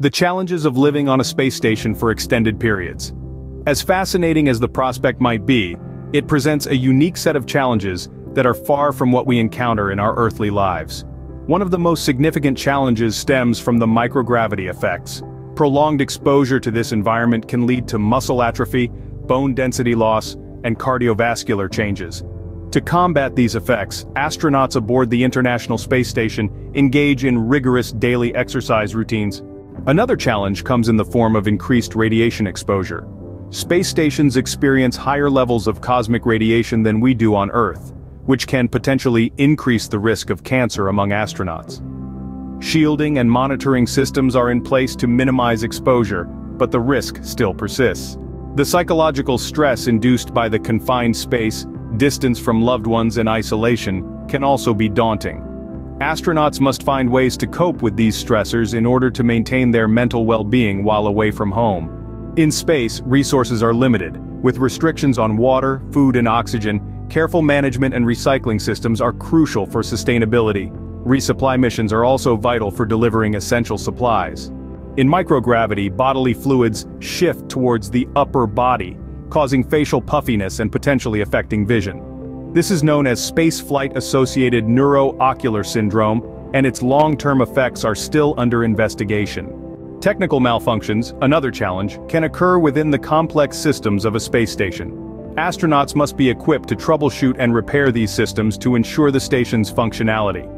The challenges of living on a space station for extended periods. As fascinating as the prospect might be, it presents a unique set of challenges that are far from what we encounter in our earthly lives. One of the most significant challenges stems from the microgravity effects. Prolonged exposure to this environment can lead to muscle atrophy, bone density loss, and cardiovascular changes. To combat these effects, astronauts aboard the International Space Station engage in rigorous daily exercise routines. Another challenge comes in the form of increased radiation exposure. Space stations experience higher levels of cosmic radiation than we do on Earth, which can potentially increase the risk of cancer among astronauts. Shielding and monitoring systems are in place to minimize exposure, but the risk still persists. The psychological stress induced by the confined space, distance from loved ones and isolation, can also be daunting. Astronauts must find ways to cope with these stressors in order to maintain their mental well-being while away from home. In space, resources are limited. With restrictions on water, food and oxygen, careful management and recycling systems are crucial for sustainability. Resupply missions are also vital for delivering essential supplies. In microgravity, bodily fluids shift towards the upper body, causing facial puffiness and potentially affecting vision. This is known as spaceflight-associated neuroocular syndrome, and its long-term effects are still under investigation. Technical malfunctions, another challenge, can occur within the complex systems of a space station. Astronauts must be equipped to troubleshoot and repair these systems to ensure the station's functionality.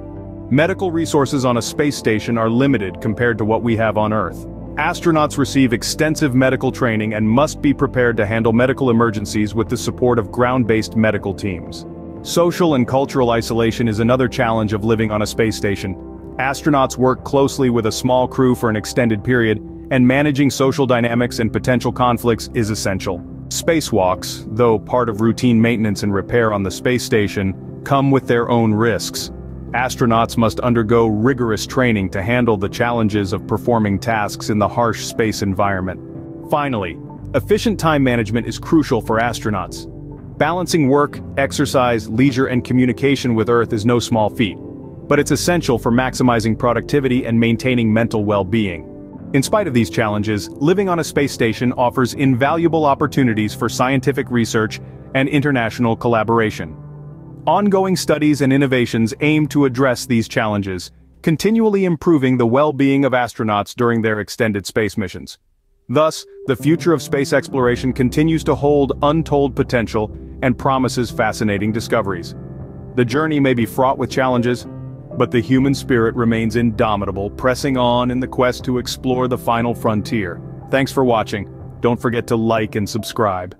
Medical resources on a space station are limited compared to what we have on Earth. Astronauts receive extensive medical training and must be prepared to handle medical emergencies with the support of ground-based medical teams. Social and cultural isolation is another challenge of living on a space station. Astronauts work closely with a small crew for an extended period, and managing social dynamics and potential conflicts is essential. Spacewalks, though part of routine maintenance and repair on the space station, come with their own risks. Astronauts must undergo rigorous training to handle the challenges of performing tasks in the harsh space environment. Finally, efficient time management is crucial for astronauts. Balancing work, exercise, leisure and communication with Earth is no small feat but it's essential for maximizing productivity and maintaining mental well-being. In spite of these challenges, living on a space station offers invaluable opportunities for scientific research and international collaboration. Ongoing studies and innovations aim to address these challenges, continually improving the well-being of astronauts during their extended space missions. Thus, the future of space exploration continues to hold untold potential and promises fascinating discoveries. The journey may be fraught with challenges, but the human spirit remains indomitable, pressing on in the quest to explore the final frontier. Thanks for watching. Don't forget to like and subscribe.